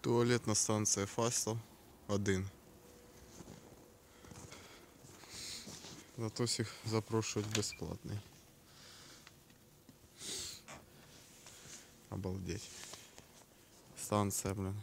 Туалетна станція Фастов один. Зато всіх запрошують безплатний. Обалдеть. Станція, блин.